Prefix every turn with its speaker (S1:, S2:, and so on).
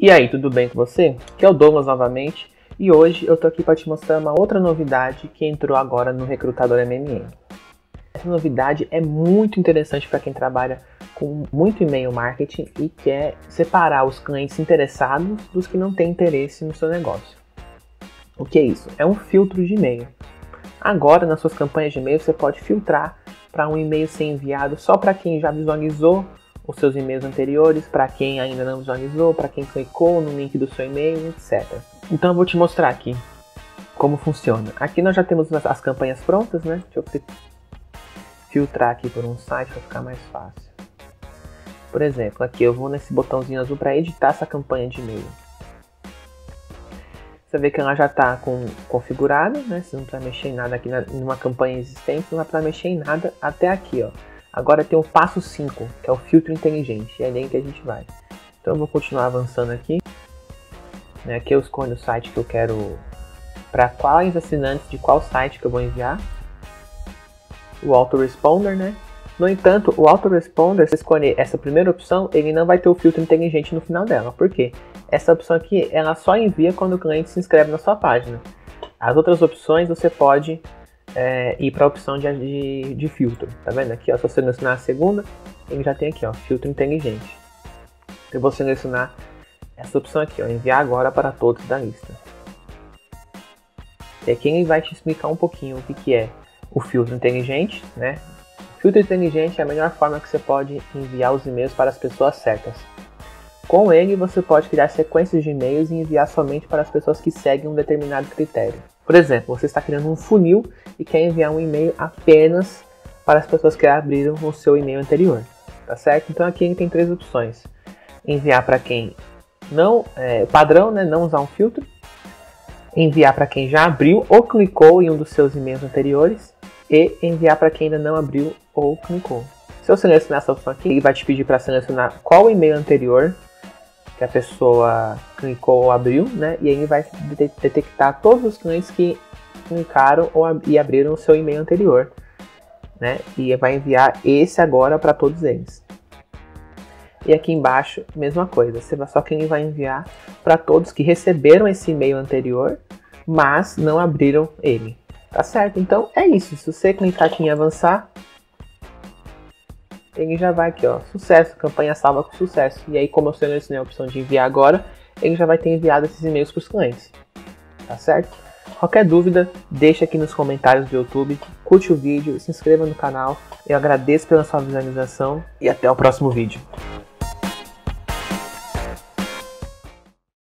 S1: E aí, tudo bem com você? Aqui é o Douglas novamente e hoje eu tô aqui para te mostrar uma outra novidade que entrou agora no Recrutador MMM. Essa novidade é muito interessante para quem trabalha com muito e-mail marketing e quer separar os clientes interessados dos que não têm interesse no seu negócio. O que é isso? É um filtro de e-mail. Agora, nas suas campanhas de e-mail, você pode filtrar para um e-mail ser enviado só para quem já visualizou os seus e-mails anteriores, para quem ainda não visualizou, para quem clicou no link do seu e-mail, etc. Então eu vou te mostrar aqui como funciona. Aqui nós já temos as campanhas prontas, né? Deixa eu filtrar aqui por um site para ficar mais fácil. Por exemplo, aqui eu vou nesse botãozinho azul para editar essa campanha de e-mail. Você vê que ela já está configurada, né? Você não precisa mexer em nada aqui na, numa campanha existente, não vai precisar mexer em nada até aqui, ó. Agora tem o passo 5, que é o filtro inteligente, e é nem que a gente vai. Então eu vou continuar avançando aqui. Né? Aqui eu escolho o site que eu quero, para quais assinantes de qual site que eu vou enviar. O autoresponder, né? No entanto, o autoresponder, se escolher essa primeira opção, ele não vai ter o filtro inteligente no final dela. Por quê? Essa opção aqui, ela só envia quando o cliente se inscreve na sua página. As outras opções você pode é, ir para a opção de, de, de, filtro. Tá vendo aqui? Ó, se eu selecionar a segunda, ele já tem aqui, ó, filtro inteligente. Eu vou selecionar essa opção aqui, ó, enviar agora para todos da lista. E aqui ele vai te explicar um pouquinho o que, que é o filtro inteligente, né? Filtro inteligente é a melhor forma que você pode enviar os e-mails para as pessoas certas. Com ele, você pode criar sequências de e-mails e enviar somente para as pessoas que seguem um determinado critério. Por exemplo, você está criando um funil e quer enviar um e-mail apenas para as pessoas que abriram o seu e-mail anterior, tá certo? Então aqui ele tem três opções: enviar para quem não é, padrão, né, não usar um filtro, enviar para quem já abriu ou clicou em um dos seus e-mails anteriores e enviar para quem ainda não abriu ou clicou. Se eu selecionar essa opção aqui, ele vai te pedir para selecionar qual e-mail anterior que a pessoa clicou ou abriu, né? E ele vai detectar todos os clientes que clicaram ou ab e abriram o seu e-mail anterior, né? E vai enviar esse agora para todos eles. E aqui embaixo, mesma coisa, só que ele vai enviar para todos que receberam esse e-mail anterior, mas não abriram ele. Tá certo? Então é isso. Se você clicar aqui em avançar, ele já vai aqui, ó, sucesso, campanha salva com sucesso. E aí, como eu selecionei a opção de enviar agora, ele já vai ter enviado esses e-mails para os clientes. Tá certo? Qualquer dúvida, deixa aqui nos comentários do YouTube, curte o vídeo, se inscreva no canal. Eu agradeço pela sua visualização e até o próximo vídeo.